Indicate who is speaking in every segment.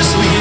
Speaker 1: this weekend.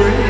Speaker 1: free.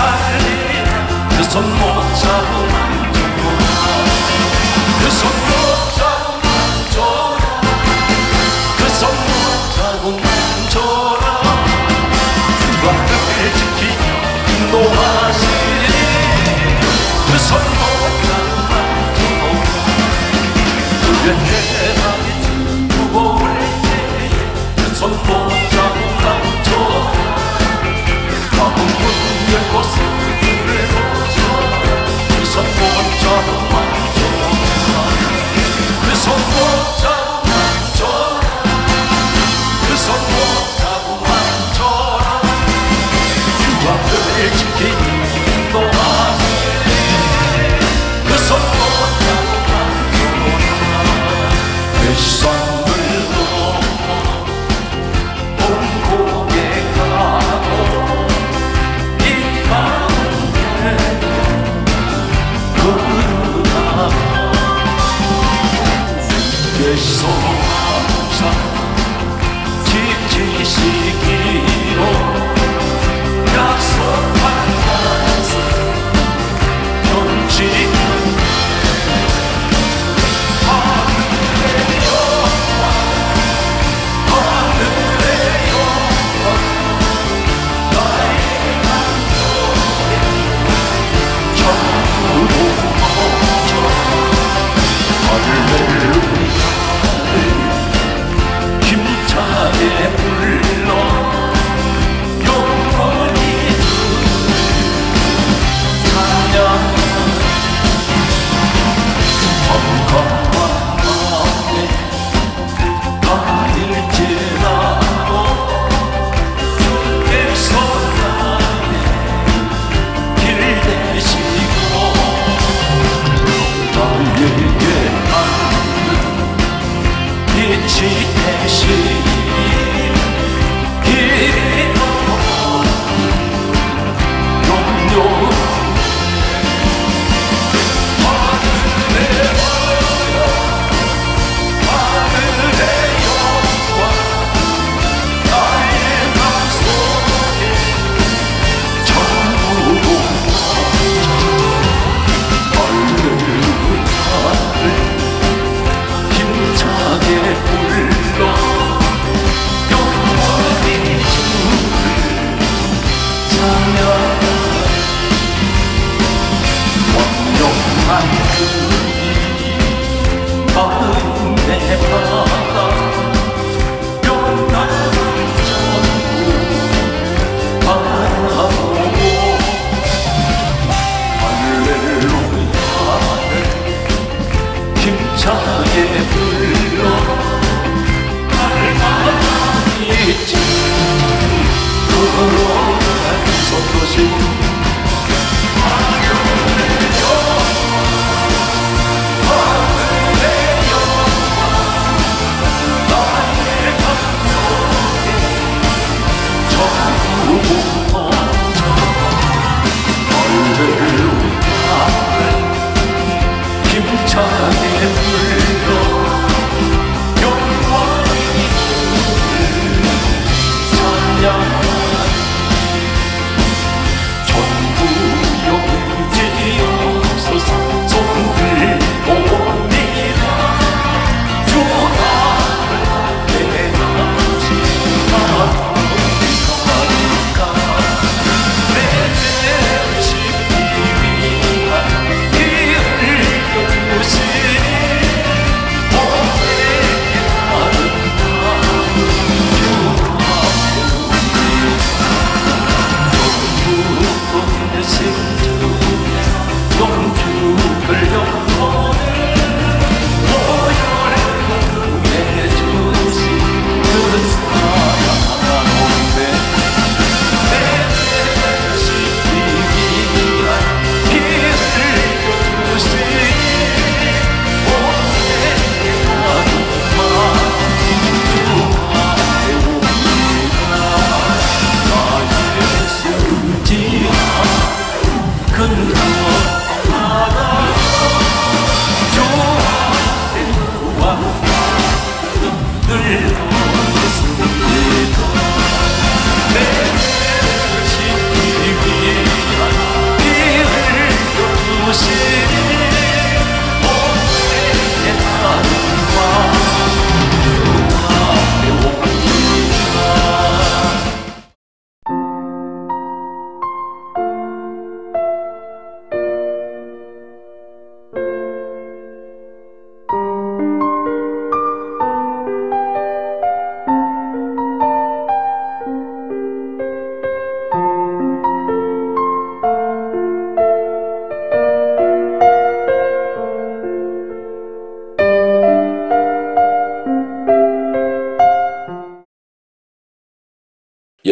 Speaker 1: 才，这什么招？your.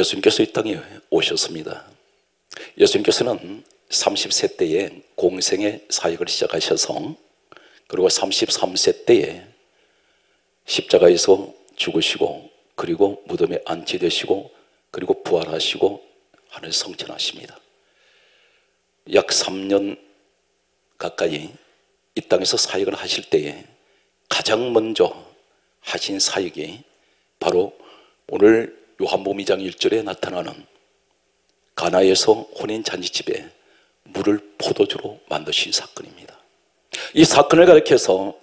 Speaker 2: 예수님께서 이 땅에 오셨습니다. 예수님께서는 30세 때에 공생의 사역을 시작하셔서 그리고 33세 때에 십자가에서 죽으시고 그리고 무덤에 안치되시고 그리고 부활하시고 하늘 성천하십니다. 약 3년 가까이 이 땅에서 사역을 하실 때에 가장 먼저 하신 사역이 바로 오늘 요한복음 2장 1절에 나타나는 가나에서 혼인 잔치집에 물을 포도주로 만드신 사건입니다. 이 사건을 가리켜서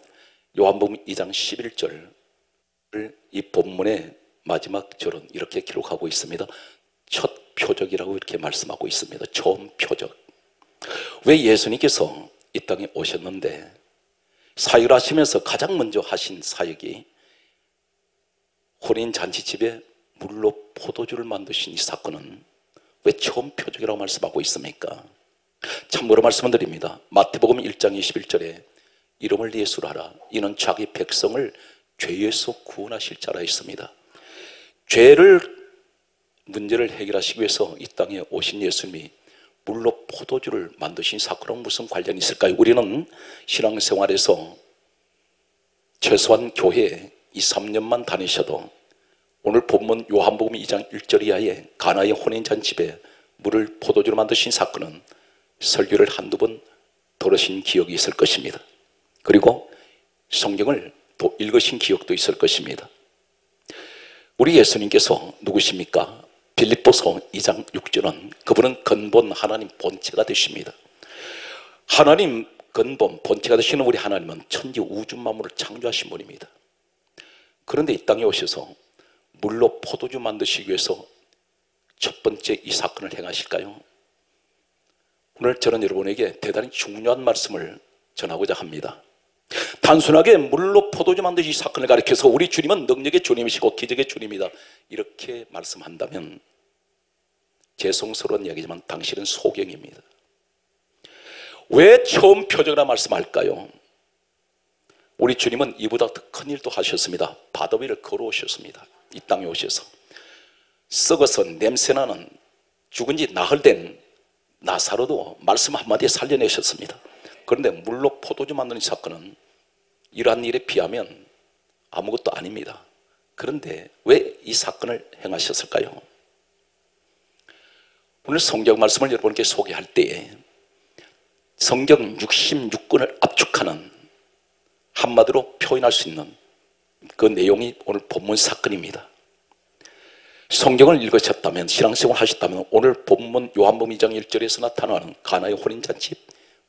Speaker 2: 요한복음 2장 11절을 이 본문의 마지막 절은 이렇게 기록하고 있습니다. 첫 표적이라고 이렇게 말씀하고 있습니다. 처음 표적. 왜 예수님께서 이 땅에 오셨는데 사역을 하시면서 가장 먼저 하신 사역이 혼인 잔치집에 물로 포도주를 만드신 이 사건은 왜 처음 표적이라고 말씀하고 있습니까? 참고로 말씀을 드립니다. 마태복음 1장 21절에 이름을 예수로 하라. 이는 자기 백성을 죄에서 구원하실 자라 했습니다. 죄를 문제를 해결하시기 위해서 이 땅에 오신 예수님이 물로 포도주를 만드신 사건은 무슨 관련이 있을까요? 우리는 신앙생활에서 최소한 교회 2, 3년만 다니셔도 오늘 본문 요한복음 2장 1절 이하에 가나의 혼인잔치에 물을 포도주로 만드신 사건은 설교를 한두 번 들으신 기억이 있을 것입니다. 그리고 성경을 또 읽으신 기억도 있을 것입니다. 우리 예수님께서 누구십니까? 빌립보서 2장 6절은 그분은 근본 하나님 본체가 되십니다. 하나님 근본 본체가 되시는 우리 하나님은 천지 우주 만물을 창조하신 분입니다. 그런데 이 땅에 오셔서 물로 포도주 만드시기 위해서 첫 번째 이 사건을 행하실까요? 오늘 저는 여러분에게 대단히 중요한 말씀을 전하고자 합니다. 단순하게 물로 포도주 만드시 사건을 가리켜서 우리 주님은 능력의 주님이시고 기적의 주님이다. 이렇게 말씀한다면 죄송스러운 이야기지만 당신은 소경입니다. 왜 처음 표적이라 말씀할까요? 우리 주님은 이보다 더 큰 일도 하셨습니다. 바다 위를 걸어오셨습니다. 이 땅에 오셔서 썩어서 냄새나는 죽은 지 나흘 된 나사로도 말씀 한마디에 살려내셨습니다. 그런데 물로 포도주 만드는 사건은 이러한 일에 비하면 아무것도 아닙니다. 그런데 왜 이 사건을 행하셨을까요? 오늘 성경 말씀을 여러분께 소개할 때에 성경 66권을 압축하는 한마디로 표현할 수 있는 그 내용이 오늘 본문 사건입니다. 성경을 읽으셨다면 신앙생활 하셨다면 오늘 본문 요한복음 2장 1절에서 나타나는 가나의 혼인잔치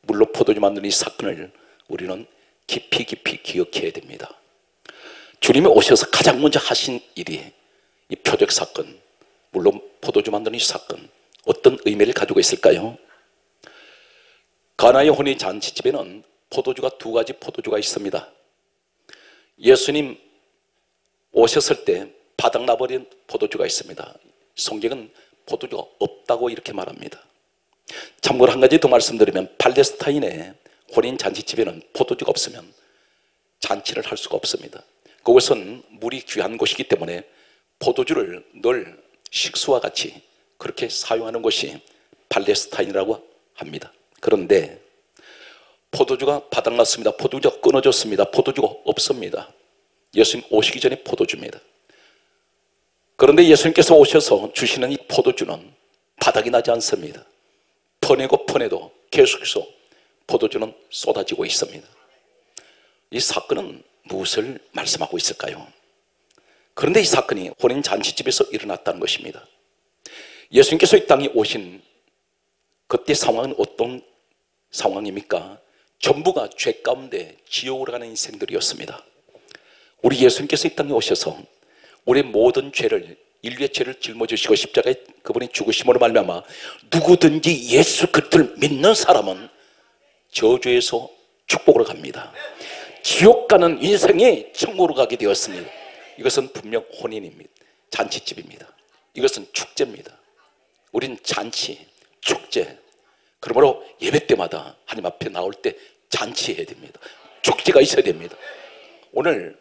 Speaker 2: 물로 포도주 만드는 이 사건을 우리는 깊이 깊이 기억해야 됩니다. 주님이 오셔서 가장 먼저 하신 일이 이 표적 사건, 물론 포도주 만드는 이 사건 어떤 의미를 가지고 있을까요? 가나의 혼인 잔치집에는 포도주가 두 가지 포도주가 있습니다. 예수님 오셨을 때 바닥나버린 포도주가 있습니다. 성경은 포도주가 없다고 이렇게 말합니다. 참고로 한 가지 더 말씀드리면 팔레스타인의 혼인 잔치집에는 포도주가 없으면 잔치를 할 수가 없습니다. 그것은 물이 귀한 곳이기 때문에 포도주를 늘 식수와 같이 그렇게 사용하는 곳이 팔레스타인이라고 합니다. 그런데 포도주가 바닥났습니다. 포도주가 끊어졌습니다. 포도주가 없습니다. 예수님 오시기 전에 포도주입니다. 그런데 예수님께서 오셔서 주시는 이 포도주는 바닥이 나지 않습니다. 퍼내고 퍼내도 계속해서 포도주는 쏟아지고 있습니다. 이 사건은 무엇을 말씀하고 있을까요? 그런데 이 사건이 혼인 잔치집에서 일어났다는 것입니다. 예수님께서 이 땅에 오신 그때 상황은 어떤 상황입니까? 전부가 죄 가운데 지옥으로 가는 인생들이었습니다. 우리 예수님께서 이 땅에 오셔서 우리 모든 죄를 인류의 죄를 짊어지시고 십자가에 그분이 죽으심으로 말미암아 누구든지 예수 그리스도를 믿는 사람은 저주에서 축복으로 갑니다. 지옥 가는 인생이 천국으로 가게 되었습니다. 이것은 분명 혼인입니다. 잔치집입니다. 이것은 축제입니다. 우린 잔치, 축제. 그러므로 예배 때마다 하나님 앞에 나올 때 잔치해야 됩니다. 축제가 있어야 됩니다. 오늘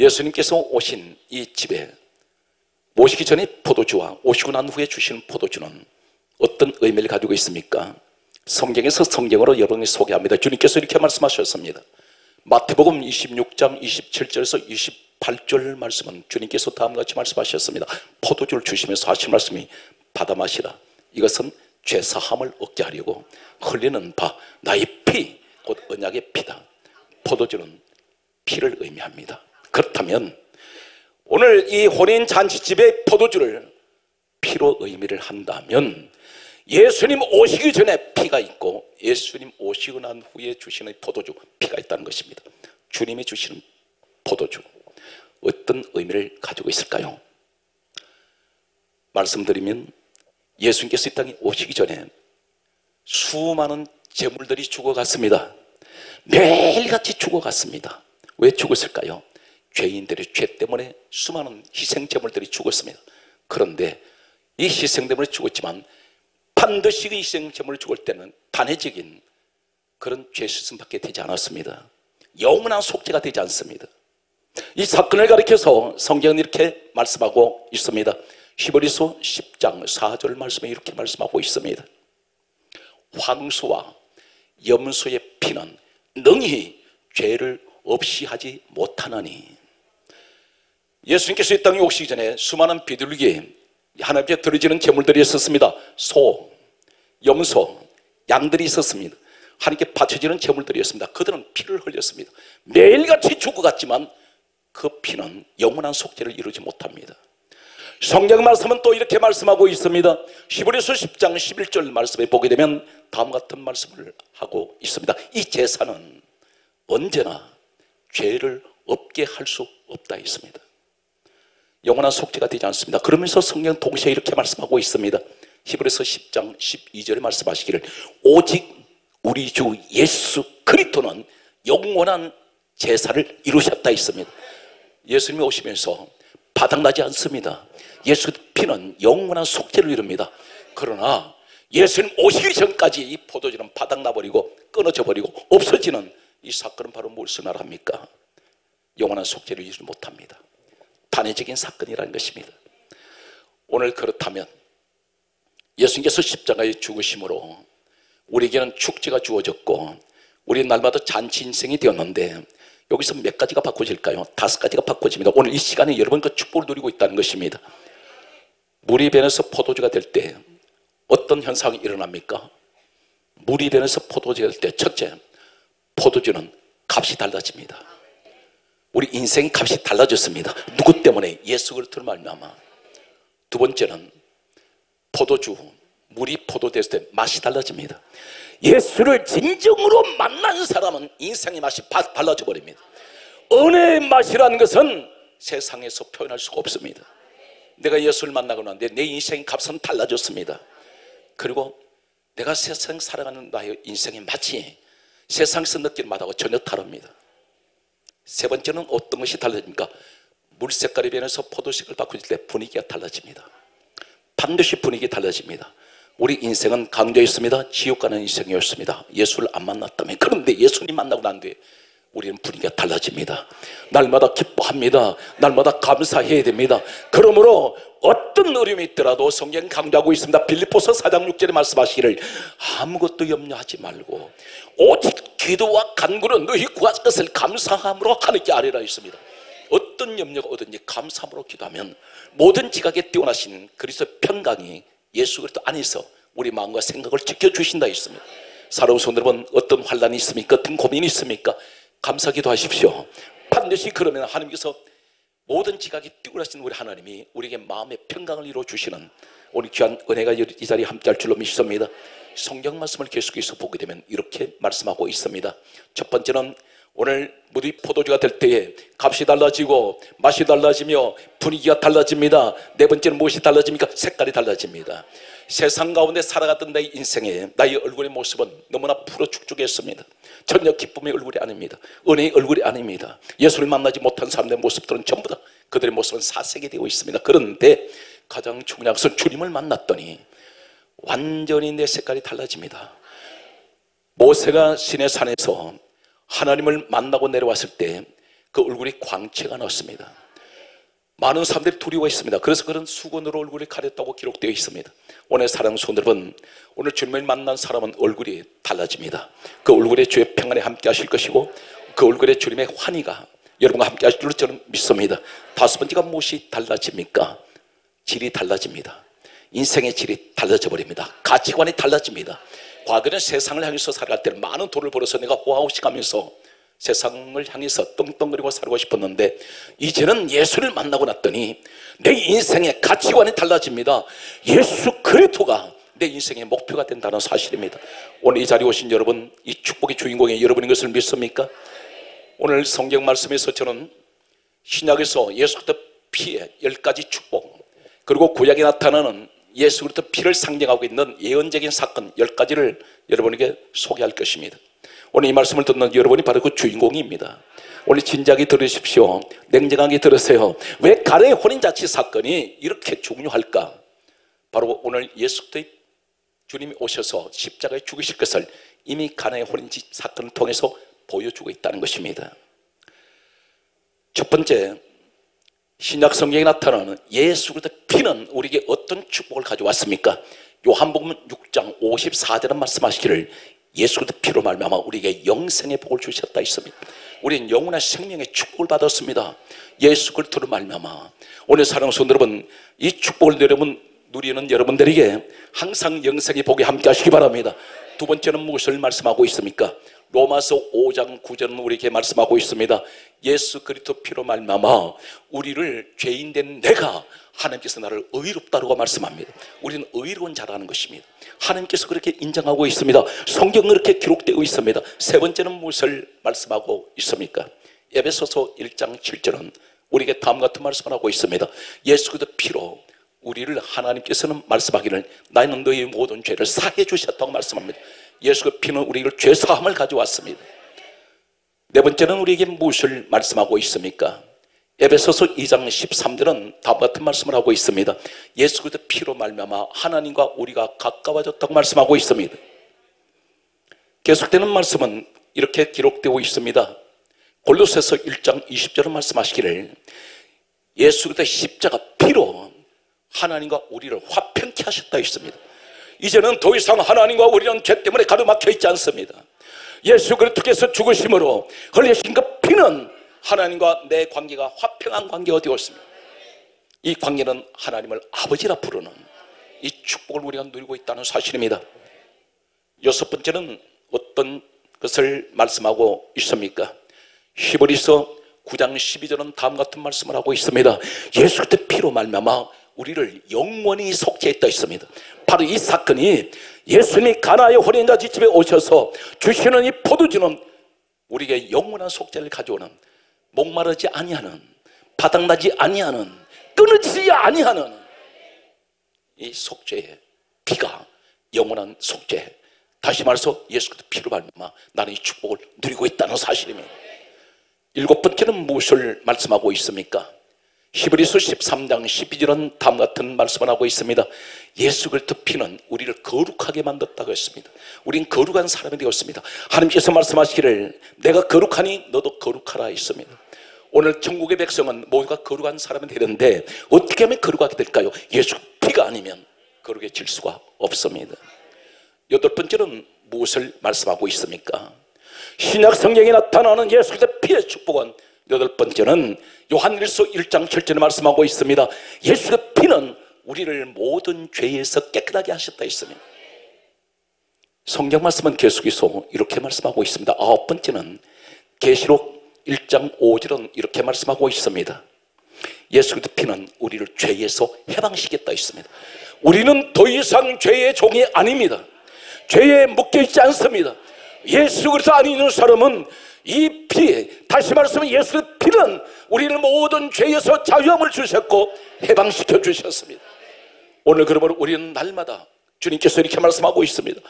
Speaker 2: 예수님께서 오신 이 집에 오시기 전에 포도주와 오시고 난 후에 주시는 포도주는 어떤 의미를 가지고 있습니까? 성경에서 성경으로 여러분이 소개합니다. 주님께서 이렇게 말씀하셨습니다. 마태복음 26장 27절에서 28절 말씀은 주님께서 다음과 같이 말씀하셨습니다. 포도주를 주시면서 하신 말씀이 받아 마시라. 이것은 죄 사함을 얻게 하려고 흘리는 바 나의 피, 곧 언약의 피다. 포도주는 피를 의미합니다. 그렇다면 오늘 이 혼인 잔치집의 포도주를 피로 의미를 한다면 예수님 오시기 전에 피가 있고 예수님 오시고 난 후에 주시는 포도주 피가 있다는 것입니다. 주님이 주시는 포도주 어떤 의미를 가지고 있을까요? 말씀드리면 예수님께서 이 땅에 오시기 전에 수많은 재물들이 죽어갔습니다. 매일같이 죽어갔습니다. 왜 죽었을까요? 죄인들의 죄 때문에 수많은 희생 제물들이 죽었습니다. 그런데 이 희생 때문에 죽었지만 반드시 그 희생 제물을 죽을 때는 단회적인 그런 죄 수순밖에 되지 않았습니다. 영원한 속죄가 되지 않습니다. 이 사건을 가리켜서 성경은 이렇게 말씀하고 있습니다. 히브리서 10장 4절 말씀에 이렇게 말씀하고 있습니다. 황수와 염소의 피는 능히 죄를 없이 하지 못하나니 예수님께서 이 땅에 오시기 전에 수많은 비둘기 하나님께 드려지는 제물들이 있었습니다. 소, 염소, 양들이 있었습니다. 하나님께 바쳐지는 제물들이었습니다. 그들은 피를 흘렸습니다. 매일같이 죽어갔지만 그 피는 영원한 속죄를 이루지 못합니다. 성경 말씀은 또 이렇게 말씀하고 있습니다. 히브리서 10장 11절 말씀에 보게 되면 다음 같은 말씀을 하고 있습니다. 이 제사는 언제나 죄를 없게 할 수 없다 했습니다. 영원한 속죄가 되지 않습니다. 그러면서 성경 동시에 이렇게 말씀하고 있습니다. 히브리서 10장 12절에 말씀하시기를 오직 우리 주 예수 그리스도는 영원한 제사를 이루셨다 했습니다. 예수님이 오시면서 바닥나지 않습니다. 예수 피는 영원한 속죄를 이룹니다. 그러나 예수님 오시기 전까지 이 포도주는 바닥나버리고 끊어져 버리고 없어지는 이 사건은 바로 무엇을 말합니까? 영원한 속죄를 이루지 못합니다. 단회적인 사건이라는 것입니다. 오늘 그렇다면 예수님께서 십자가에 죽으심으로 우리에게는 축제가 주어졌고 우리 날마다 잔치 인생이 되었는데 여기서 몇 가지가 바꿔질까요? 다섯 가지가 바꿔집니다. 오늘 이 시간에 여러분 그 축복을 누리고 있다는 것입니다. 물이 변해서 포도주가 될 때 어떤 현상이 일어납니까? 물이 변해서 포도주가 될 때 첫째, 포도주는 값이 달라집니다. 우리 인생 값이 달라졌습니다. 누구 때문에? 예수 그리스도를 말미암아. 두 번째는 포도주, 물이 포도됐을 때 맛이 달라집니다. 예수를 진정으로 만난 사람은 인생의 맛이 달라져 버립니다. 은혜의 맛이라는 것은 세상에서 표현할 수가 없습니다. 내가 예수를 만나고 났는데 내 인생의 값은 달라졌습니다. 그리고 내가 세상 살아가는 나의 인생의 맛이 세상에서 느끼는 맛하고 전혀 다릅니다. 세 번째는 어떤 것이 달라집니까? 물 색깔이 변해서 포도색을 바꾸실 때 분위기가 달라집니다. 반드시 분위기 달라집니다. 우리 인생은 강조했습니다. 지옥 가는 인생이었습니다. 예수를 안 만났다면. 그런데 예수님 만나고 난 뒤에 우리는 분위기가 달라집니다. 날마다 기뻐합니다. 날마다 감사해야 됩니다. 그러므로 어떤 어려움이 있더라도 성경 강조하고 있습니다. 빌리포서 4장 6절에 말씀하시기를 아무것도 염려하지 말고 오직 기도와 간구로 너희 구할 것을 감사함으로 하느께 아뢰라 있습니다. 어떤 염려가 오든지 감사함으로 기도하면 모든 지각에 뛰어나신 그리스도 평강이 예수 그리스도 안에서 우리 마음과 생각을 지켜주신다 했습니다. 사랑하는 여러분 어떤 환란이 있습니까? 어떤 고민이 있습니까? 감사기도 하십시오. 반드시 그러면 하나님께서 모든 지각이 뛰어나신 우리 하나님이 우리에게 마음의 평강을 이루어 주시는 오늘 귀한 은혜가 이 자리에 함께할 줄로 믿습니다. 성경 말씀을 계속해서 보게 되면 이렇게 말씀하고 있습니다. 첫 번째는 오늘 무디 포도주가 될 때에 값이 달라지고 맛이 달라지며 분위기가 달라집니다. 네 번째는 무엇이 달라집니까? 색깔이 달라집니다. 세상 가운데 살아갔던 내 인생에 나의 얼굴의 모습은 너무나 푸르 축축했습니다. 전혀 기쁨의 얼굴이 아닙니다. 은혜의 얼굴이 아닙니다. 예수를 만나지 못한 사람들의 모습들은 전부 다 그들의 모습은 사색이 되고 있습니다. 그런데 가장 중요한 것은 주님을 만났더니 완전히 내 색깔이 달라집니다. 모세가 신의 산에서 하나님을 만나고 내려왔을 때 그 얼굴이 광채가 났습니다. 많은 사람들이 두려워했습니다. 그래서 그런 수건으로 얼굴을 가렸다고 기록되어 있습니다. 오늘 사랑 손들은 오늘 주님을 만난 사람은 얼굴이 달라집니다. 그 얼굴에 주의 평안에 함께 하실 것이고 그 얼굴에 주님의 환희가 여러분과 함께 하실 줄로 저는 믿습니다. 다섯 번째가 무엇이 달라집니까? 질이 달라집니다. 인생의 질이 달라져 버립니다. 가치관이 달라집니다. 과거는 세상을 향해서 살아갈 때는 많은 돈을 벌어서 내가 호화호식 하면서 세상을 향해서 떵떵거리고 살고 싶었는데 이제는 예수를 만나고 났더니 내 인생의 가치관이 달라집니다. 예수 그리스도가 내 인생의 목표가 된다는 사실입니다. 오늘 이 자리에 오신 여러분, 이 축복의 주인공이 여러분인 것을 믿습니까? 오늘 성경 말씀에서 저는 신약에서 예수 그리스도 피의 열 가지 축복 그리고 구약에 나타나는 예수 그리스도 피를 상징하고 있는 예언적인 사건 열 가지를 여러분에게 소개할 것입니다. 오늘 이 말씀을 듣는 여러분이 바로 그 주인공입니다. 오늘 진작에 들으십시오. 냉정하게 들으세요. 왜 가나의 혼인자치 사건이 이렇게 중요할까? 바로 오늘 예수 그리스도의 주님이 오셔서 십자가에 죽으실 것을 이미 가나의 혼인지 사건을 통해서 보여주고 있다는 것입니다. 첫 번째, 신약 성경에 나타나는 예수 그리스도 피는 우리에게 어떤 축복을 가져왔습니까? 요한복음 6장 54절은 말씀하시기를 예수 그리스도 피로 말미암아 우리에게 영생의 복을 주셨다 있습니다. 우리는 영원한 생명의 축복을 받았습니다. 예수 그리스도로 말미암아 오늘 성도 여러분 이 축복을 여러분 누리는 여러분들에게 항상 영생의 복이 함께 하시기 바랍니다. 두 번째는 무엇을 말씀하고 있습니까? 로마서 5장 9절은 우리에게 말씀하고 있습니다. 예수 그리스도 피로 말미암아 우리를 죄인 된 내가 하나님께서 나를 의롭다고 말씀합니다. 우리는 의로운 자라는 것입니다. 하나님께서 그렇게 인정하고 있습니다. 성경은 그렇게 기록되고 있습니다. 세 번째는 무엇을 말씀하고 있습니까? 에베소서 1장 7절은 우리에게 다음 같은 말씀을 하고 있습니다. 예수 그리스도 피로 우리를 하나님께서는 말씀하기를 나는 너희 모든 죄를 사해 주셨다고 말씀합니다. 예수의 피는 우리를 죄 사함을 가져왔습니다. 네 번째는 우리에게 무엇을 말씀하고 있습니까? 에베소서 2장 13절은 다음 같은 말씀을 하고 있습니다. 예수 그리스도 피로 말미암아 하나님과 우리가 가까워졌다고 말씀하고 있습니다. 계속되는 말씀은 이렇게 기록되고 있습니다. 골로새서 1장 20절은 말씀하시기를 예수 그리스도 십자가 피로 하나님과 우리를 화평케 하셨다 했습니다. 이제는 더 이상 하나님과 우리는 죄 때문에 가로막혀 있지 않습니다. 예수 그리스도께서 죽으심으로 흘리신 그 피는 하나님과 내 관계가 화평한 관계가 되었습니다. 이 관계는 하나님을 아버지라 부르는 이 축복을 우리가 누리고 있다는 사실입니다. 여섯 번째는 어떤 것을 말씀하고 있습니까? 히브리서 9장 12절은 다음 같은 말씀을 하고 있습니다. 예수 그때 피로 말미암아 우리를 영원히 속죄했다 했습니다. 바로 이 사건이 예수님이 가나의 혼인자 집에 오셔서 주시는 이 포도주는 우리에게 영원한 속죄를 가져오는 목마르지 아니하는 바닥나지 아니하는 끊어지지 아니하는 이 속죄의 피가 영원한 속죄 다시 말해서 예수 그리스도 피로 말미암아 나는 이 축복을 누리고 있다는 사실입니다. 일곱 번째는 무엇을 말씀하고 있습니까? 히브리서 13장 12절은 다음 같은 말씀을 하고 있습니다. 예수 그리스도 피는 우리를 거룩하게 만들었다고 했습니다. 우린 거룩한 사람이 되었습니다. 하나님께서 말씀하시기를 내가 거룩하니 너도 거룩하라 했습니다. 오늘 천국의 백성은 모두가 거룩한 사람이 되는데 어떻게 하면 거룩하게 될까요? 예수 피가 아니면 거룩해질 수가 없습니다. 여덟 번째는 무엇을 말씀하고 있습니까? 신약 성경에 나타나는 예수 그리스도 피의 축복은 여덟 번째는 요한일서 1장 7절에 말씀하고 있습니다. 예수의 피는 우리를 모든 죄에서 깨끗하게 하셨다 했습니다. 성경 말씀은 계속해서 이렇게 말씀하고 있습니다. 아홉 번째는 계시록 1장 5절은 이렇게 말씀하고 있습니다. 예수 그 피는 우리를 죄에서 해방시켰다 했습니다. 우리는 더 이상 죄의 종이 아닙니다. 죄에 묶여 있지 않습니다. 예수 그리스도 안 있는 사람은 이 피, 다시 말하면 예수의 피는 우리를 모든 죄에서 자유함을 주셨고 해방시켜 주셨습니다. 오늘 그러므로 우리는 날마다 주님께서 이렇게 말씀하고 있습니다.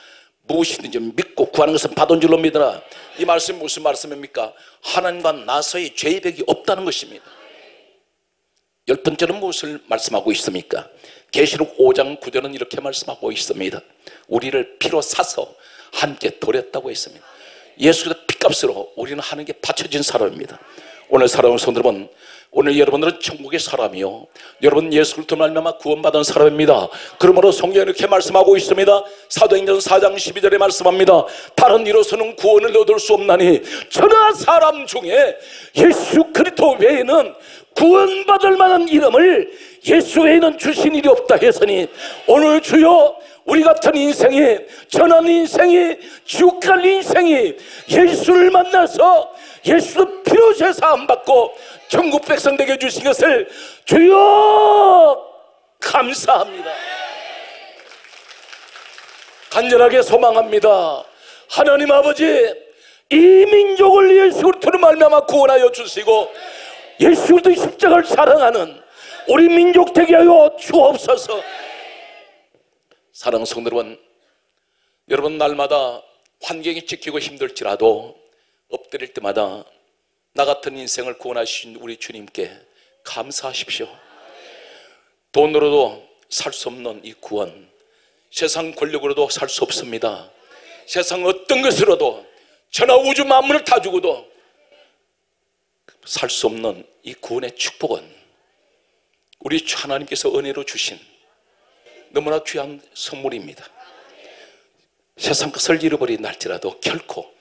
Speaker 2: 무엇이든지 믿고 구하는 것은 받은 줄로 믿으라. 이 말씀이 무슨 말씀입니까? 하나님과 나서의 죄백이 없다는 것입니다. 열 번째는 무엇을 말씀하고 있습니까? 계시록 5장 9절은 이렇게 말씀하고 있습니다. 우리를 피로 사서 함께 도렸다고 했습니다. 예수의 피값으로 우리는 하는 게 바쳐진 사람입니다. 오늘 사랑하는 성들은 오늘 여러분들은 천국의 사람이요. 여러분 예수 그리스도 구원받은 사람입니다. 그러므로 성경에 이렇게 말씀하고 있습니다. 사도행전 4장 12절에 말씀합니다. 다른 이로서는 구원을 얻을 수 없나니 천하 사람 중에 예수 그리스도 외에는 구원받을 만한 이름을 예수 외에는 주신 일이 없다 했으니 오늘 주여 우리 같은 인생이 전한 인생이 지옥 갈 인생이 예수를 만나서 예수 피로 제사함 받고 천국 백성 되게 주신 것을 주여 감사합니다. 간절하게 소망합니다. 하나님 아버지 이 민족을 예수 그리스도로 말미암아 구원하여 주시고 예수 그리스도 십자가를 사랑하는 우리 민족 되게 하여 주옵소서. 사랑 성도 여러분, 여러분 날마다 환경이 지키고 힘들지라도 엎드릴 때마다 나 같은 인생을 구원하신 우리 주님께 감사하십시오. 돈으로도 살 수 없는 이 구원, 세상 권력으로도 살 수 없습니다. 세상 어떤 것으로도 천하 우주 만물을 다 주고도 살 수 없는 이 구원의 축복은 우리 주 하나님께서 은혜로 주신 너무나 귀한 선물입니다. 세상 것을 잃어버린 날지라도 결코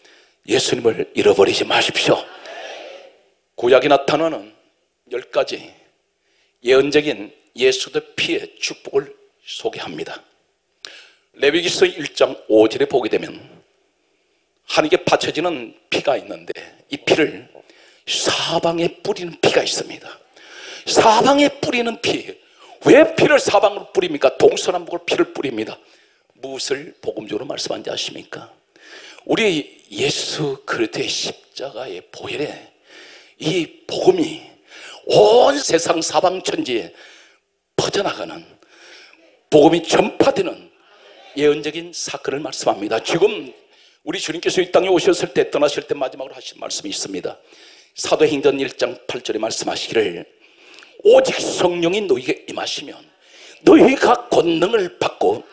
Speaker 2: 예수님을 잃어버리지 마십시오. 구약에 나타나는 열 가지 예언적인 예수의 피의 축복을 소개합니다. 레위기서 1장 5절에 보게 되면 하나님께 바쳐지는 피가 있는데 이 피를 사방에 뿌리는 피가 있습니다. 사방에 뿌리는 피. 왜 피를 사방으로 뿌립니까? 동서남북으로 피를 뿌립니다. 무엇을 복음적으로 말씀한지 아십니까? 우리 예수 그리스도의 십자가의 보혈에 이 복음이 온 세상 사방 천지에 퍼져나가는 복음이 전파되는 예언적인 사건을 말씀합니다. 지금 우리 주님께서 이 땅에 오셨을 때 떠나실 때 마지막으로 하신 말씀이 있습니다. 사도행전 1장 8절에 말씀하시기를 오직 성령이 너희에게 임하시면 너희가 권능을 받고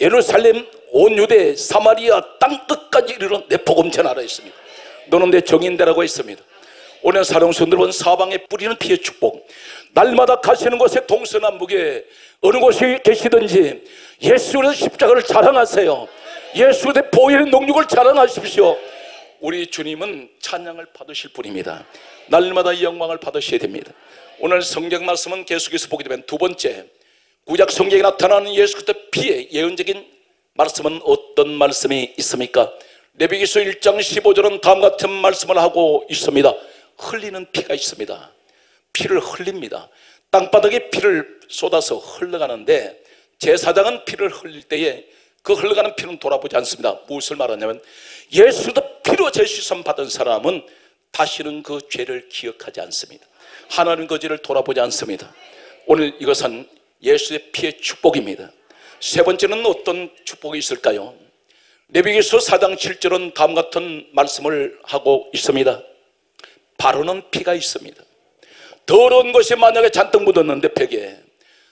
Speaker 2: 예루살렘 온 유대 사마리아 땅 끝까지 이르러 내 복음 전하라 했습니다. 너는 내 정인되라고 했습니다. 오늘 사령손들은 사방에 뿌리는 피의 축복 날마다 가시는 곳에 동서남북에 어느 곳에 계시든지 예수의 십자가를 자랑하세요. 예수의 보혈의 농육을 자랑하십시오. 우리 주님은 찬양을 받으실 분입니다. 날마다 이 영광을 받으셔야 됩니다. 오늘 성경 말씀은 계속해서 보게 되면 두 번째 구약 성경에 나타나는 예수 그리스도 피의 예언적인 말씀은 어떤 말씀이 있습니까? 레비기서 1장 15절은 다음 같은 말씀을 하고 있습니다. 흘리는 피가 있습니다. 피를 흘립니다. 땅바닥에 피를 쏟아서 흘러가는데 제사장은 피를 흘릴 때에 그 흘러가는 피는 돌아보지 않습니다. 무엇을 말하냐면 예수도 피로 제시선 받은 사람은 다시는 그 죄를 기억하지 않습니다. 하나님 그 죄를 돌아보지 않습니다. 오늘 이것은 예수의 피의 축복입니다. 세 번째는 어떤 축복이 있을까요? 레비기서 4장 7절은 다음 같은 말씀을 하고 있습니다. 바로는 피가 있습니다. 더러운 것이 만약에 잔뜩 묻었는데 벽에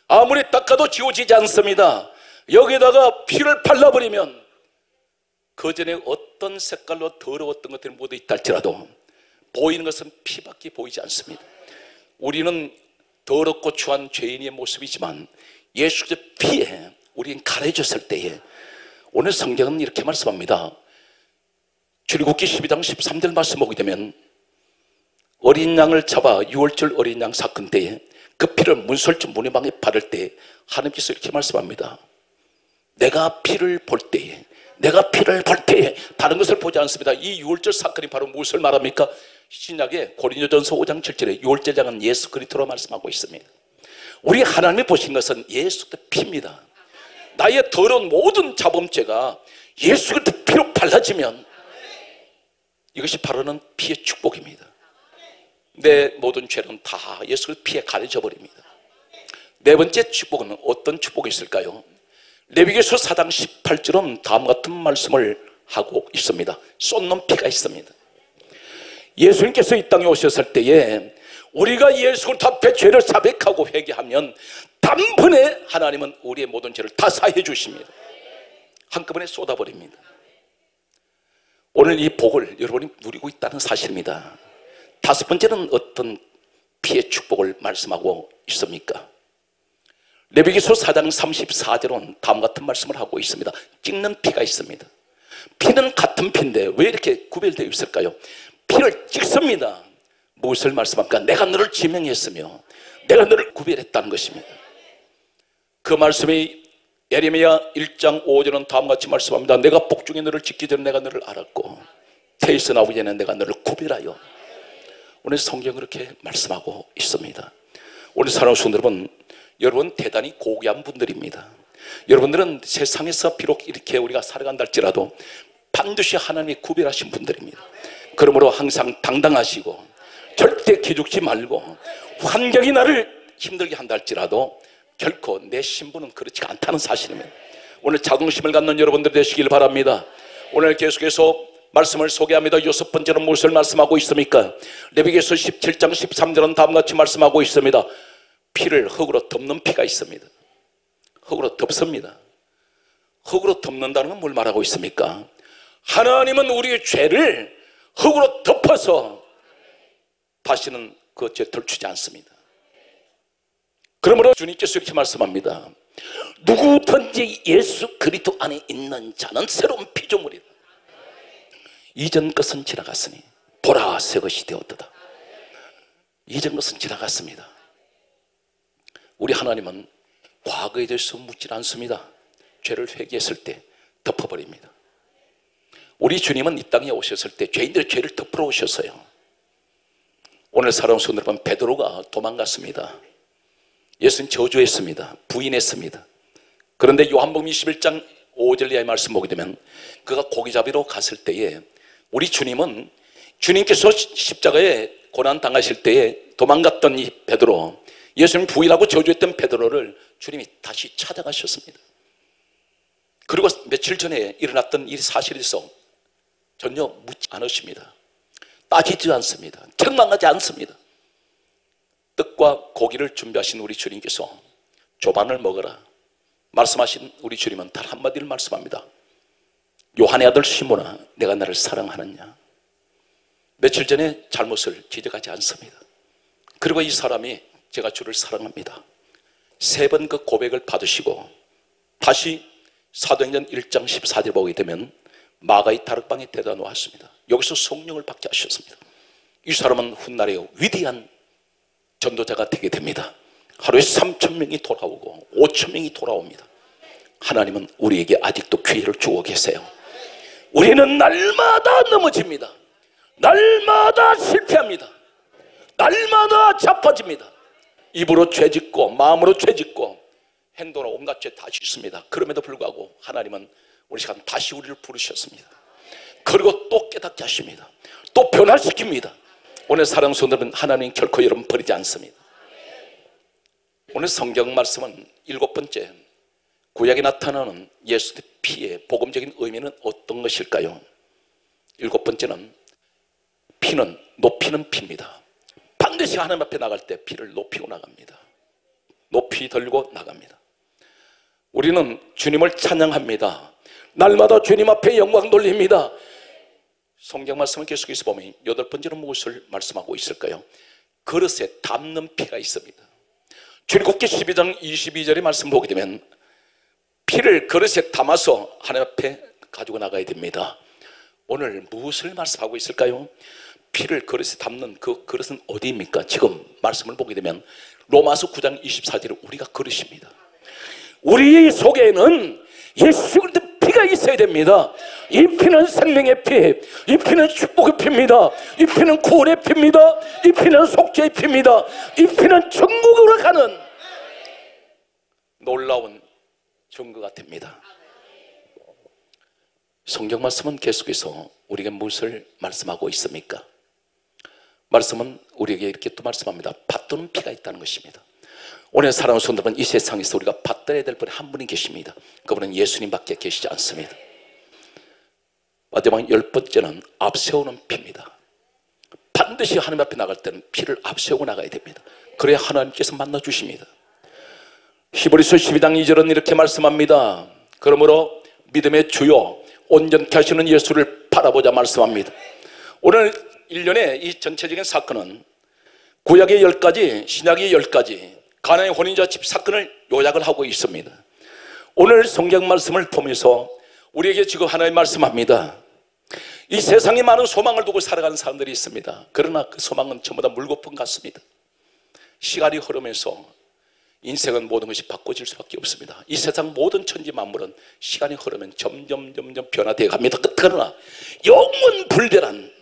Speaker 2: 아무리 닦아도 지워지지 않습니다. 여기다가 피를 발라버리면 그 전에 어떤 색깔로 더러웠던 것들이 묻어 있다 할지라도 보이는 것은 피밖에 보이지 않습니다. 우리는 더럽고 추한 죄인의 모습이지만 예수의 피에 우리는 가려졌을 때에 오늘 성경은 이렇게 말씀합니다. 출애굽기 12장 13절 말씀 보게 되면 어린 양을 잡아 6월절 어린 양 사건 때에 그 피를 문설주 문의방에 바를 때 하나님께서 이렇게 말씀합니다. 내가 피를 볼 때에 내가 피를 볼 때에 다른 것을 보지 않습니다. 이 6월절 사건이 바로 무엇을 말합니까? 신약의 고린도전서 5장 7절에 6월절장은 예수 그리스도로 말씀하고 있습니다. 우리 하나님이 보신 것은 예수의 피입니다. 나의 더러운 모든 자범죄가 예수 그리스도 피로 발라지면 이것이 바로는 피의 축복입니다. 내 모든 죄는 다 예수 그리스도 피에 가려져 버립니다. 네 번째 축복은 어떤 축복이 있을까요? 레위기서 4장 18절은 다음 같은 말씀을 하고 있습니다. 쏟는 피가 있습니다. 예수님께서 이 땅에 오셨을 때에 우리가 예수 그리스도 앞에 죄를 자백하고 회개하면 단번에 하나님은 우리의 모든 죄를 다 사해 주십니다. 한꺼번에 쏟아버립니다. 오늘 이 복을 여러분이 누리고 있다는 사실입니다. 다섯 번째는 어떤 피의 축복을 말씀하고 있습니까? 레비기서 4장 34절은 다음 같은 말씀을 하고 있습니다. 찍는 피가 있습니다. 피는 같은 피인데 왜 이렇게 구별되어 있을까요? 피를 찍습니다. 무엇을 말씀합니까? 내가 너를 지명했으며 내가 너를 구별했다는 것입니다. 그 말씀이 예레미야 1장 5절은 다음같이 말씀합니다. 내가 복중에 너를 짓기 전에 내가 너를 알았고 태에서 나오기 전에 내가 너를 구별하여 오늘 성경 그렇게 말씀하고 있습니다. 오늘 사랑하는 여러분, 여러분 대단히 고귀한 분들입니다. 여러분들은 세상에서 비록 이렇게 우리가 살아간다 할지라도 반드시 하나님이 구별하신 분들입니다. 그러므로 항상 당당하시고 절대 기죽지 말고 환경이 나를 힘들게 한다 할지라도 결코 내 신분은 그렇지 않다는 사실입니다. 오늘 자긍심을 갖는 여러분들 되시길 바랍니다. 오늘 계속해서 말씀을 소개합니다. 여섯 번째는 무엇을 말씀하고 있습니까? 레비기서 17장 13절은 다음같이 말씀하고 있습니다. 피를 흙으로 덮는 피가 있습니다. 흙으로 덮습니다. 흙으로 덮는다는 건 뭘 말하고 있습니까? 하나님은 우리의 죄를 흙으로 덮어서 다시는 그 죄 덜추지 않습니다. 그러므로 주님께서 이렇게 말씀합니다. 누구든지 예수 그리스도 안에 있는 자는 새로운 피조물이다. 이전 것은 지나갔으니 보라 새 것이 되었다. 이전 것은 지나갔습니다. 우리 하나님은 과거에 대해서 묻질 않습니다. 죄를 회개했을 때 덮어버립니다. 우리 주님은 이 땅에 오셨을 때 죄인들의 죄를 덮으러 오셨어요. 오늘 살아온 손 여러분 베드로가 도망갔습니다. 예수님 저주했습니다. 부인했습니다. 그런데 요한복음 21장 5절 이하의 말씀 보게 되면 그가 고기잡이로 갔을 때에 우리 주님은 주님께서 십자가에 고난 당하실 때에 도망갔던 이 베드로 예수님 부인하고 저주했던 베드로를 주님이 다시 찾아가셨습니다. 그리고 며칠 전에 일어났던 이 사실에 대해서 전혀 묻지 않으십니다. 따지지 않습니다. 책망하지 않습니다. 떡과 고기를 준비하신 우리 주님께서 조반을 먹어라. 말씀하신 우리 주님은 단 한마디를 말씀합니다. 요한의 아들 시몬아, 내가 나를 사랑하느냐? 며칠 전에 잘못을 지적하지 않습니다. 그리고 이 사람이 제가 주를 사랑합니다. 세 번 그 고백을 받으시고 다시 사도행전 1장 14절 보게 되면 마가의 다락방에 데려다 놓았습니다. 여기서 성령을 받게 하셨습니다. 이 사람은 훗날에 위대한 전도자가 되게 됩니다. 하루에 3천 명이 돌아오고 5천 명이 돌아옵니다. 하나님은 우리에게 아직도 기회를 주고 계세요. 우리는 날마다 넘어집니다. 날마다 실패합니다. 날마다 자빠집니다. 입으로 죄짓고 마음으로 죄짓고 행동으로 온갖 죄 다 짓습니다. 그럼에도 불구하고 하나님은 우리 시간 다시 우리를 부르셨습니다. 그리고 또 깨닫게 하십니다. 또 변화시킵니다. 오늘 사랑 손들은 하나님 결코 여러분 버리지 않습니다. 오늘 성경 말씀은 일곱 번째 구약에 나타나는 예수의 피의 복음적인 의미는 어떤 것일까요? 일곱 번째는 피는 높이는 피입니다. 반드시 하나님 앞에 나갈 때 피를 높이고 나갑니다. 높이 들고 나갑니다. 우리는 주님을 찬양합니다. 날마다 주님 앞에 영광 돌립니다. 성경 말씀을 계속해서 보면 여덟 번째는 무엇을 말씀하고 있을까요? 그릇에 담는 피가 있습니다. 출국기 12장 22절의 말씀 보게 되면 피를 그릇에 담아서 하나님 앞에 가지고 나가야 됩니다. 오늘 무엇을 말씀하고 있을까요? 피를 그릇에 담는 그 그릇은 어디입니까? 지금 말씀을 보게 되면 로마서 9장 24절에 우리가 그릇입니다. 우리 속에는 예수 그리스도 있어야 됩니다. 이 피는 생명의 피, 이 피는 축복의 피입니다. 이 피는 구원의 피입니다. 이 피는 속죄의 피입니다. 이 피는 천국으로 가는 놀라운 증거가 됩니다. 성경 말씀은 계속해서 우리에게 무엇을 말씀하고 있습니까? 말씀은 우리에게 이렇게 또 말씀합니다. 받드는 피가 있다는 것입니다. 오늘 사랑하는 손들은 이 세상에서 우리가 받들어야 될 분이 한 분이 계십니다. 그분은 예수님밖에 계시지 않습니다. 마지막 열 번째는 앞세우는 피입니다. 반드시 하나님 앞에 나갈 때는 피를 앞세우고 나가야 됩니다. 그래야 하나님께서 만나주십니다. 히브리서 12장 2절은 이렇게 말씀합니다. 그러므로 믿음의 주요 온전케 하시는 예수를 바라보자 말씀합니다. 오늘 일련의 이 전체적인 사건은 구약의 열 가지, 신약의 열 가지, 가나의 혼인자 집 사건을 요약을 하고 있습니다. 오늘 성경 말씀을 보면서 우리에게 지금 하나님 말씀합니다. 이 세상에 많은 소망을 두고 살아가는 사람들이 있습니다. 그러나 그 소망은 전부 다 물거품 같습니다. 시간이 흐르면서 인생은 모든 것이 바꿔질 수밖에 없습니다. 이 세상 모든 천지 만물은 시간이 흐르면 점점 점점 변화되어 갑니다. 그러나 영원 불변한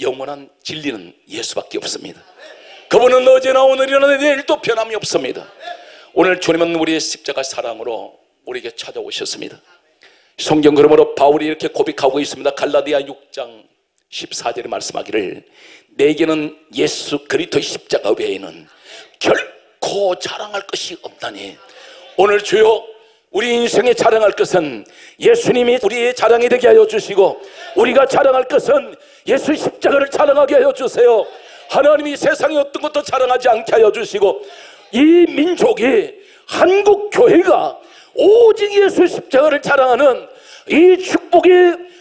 Speaker 2: 영원한 진리는 예수밖에 없습니다. 그분은 어제나 오늘이나 내일도 변함이 없습니다. 오늘 주님은 우리의 십자가 사랑으로 우리에게 찾아오셨습니다. 성경 그러므로 바울이 이렇게 고백하고 있습니다. 갈라디아 6장 14절에 말씀하기를 내게는 예수 그리스도의 십자가 외에는 결코 자랑할 것이 없다니 오늘 주여 우리 인생에 자랑할 것은 예수님이 우리의 자랑이 되게 하여 주시고 우리가 자랑할 것은 예수 십자가를 자랑하게 하여 주세요. 하나님이 세상에 어떤 것도 자랑하지 않게 하여 주시고 이 민족이 한국 교회가 오직 예수 십자가를 자랑하는 이 축복이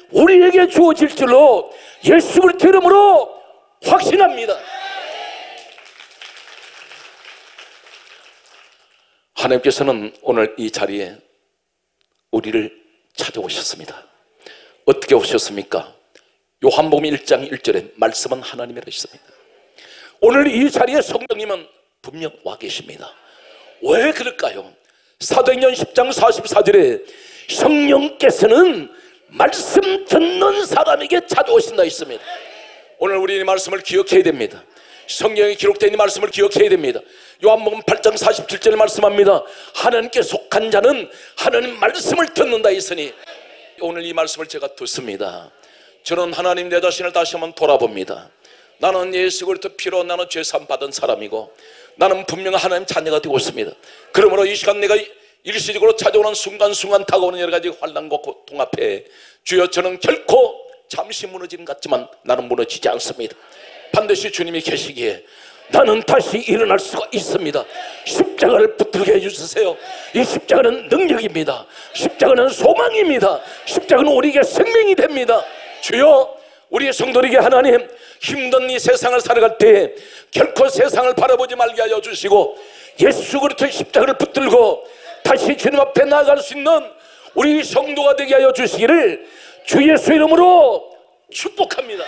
Speaker 2: 우리에게 주어질 줄로 예수 그리스도 이름으로 확신합니다. 하나님께서는 오늘 이 자리에 우리를 찾아오셨습니다. 어떻게 오셨습니까? 요한복음 1장 1절에 말씀은 하나님이라 했습니다. 오늘 이 자리에 성령님은 분명 와 계십니다. 왜 그럴까요? 사도행전 10장 44절에 성령께서는 말씀 듣는 사람에게 찾아오신다 있습니다. 오늘 우리 이 말씀을 기억해야 됩니다. 성경에 기록된 이 말씀을 기억해야 됩니다. 요한복음 8장 47절에 말씀합니다. 하나님께 속한 자는 하나님 말씀을 듣는다 했으니 오늘 이 말씀을 제가 듣습니다. 저는 하나님 내 자신을 다시 한번 돌아봅니다. 나는 예수 그리스도 피로 나는 죄산 받은 사람이고 나는 분명 하나님 자녀가 되고 있습니다. 그러므로 이 시간 내가 일시적으로 찾아오는 순간순간 다가오는 여러 가지 환란과 고통 앞에 주여 저는 결코 잠시 것 같지만 나는 무너지지 않습니다. 반드시 주님이 계시기에 나는 다시 일어날 수가 있습니다. 십자가를 붙들게 해주세요. 이 십자가는 능력입니다. 십자가는 소망입니다. 십자가는 우리에게 생명이 됩니다. 주여 우리의 성도에게 하나님 힘든 이 세상을 살아갈 때 결코 세상을 바라보지 말게 하여 주시고 예수 그리스도의 십자가를 붙들고 다시 주님 앞에 나아갈 수 있는 우리 성도가 되게 하여 주시기를 주 예수 이름으로 축복합니다.